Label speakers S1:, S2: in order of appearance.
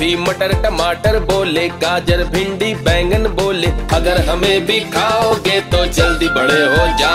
S1: भी मटर, टमाटर बोले, गाजर, भिंडी, बैंगन बोले। अगर हमें भी खाओगे तो जल्दी बड़े हो जाओ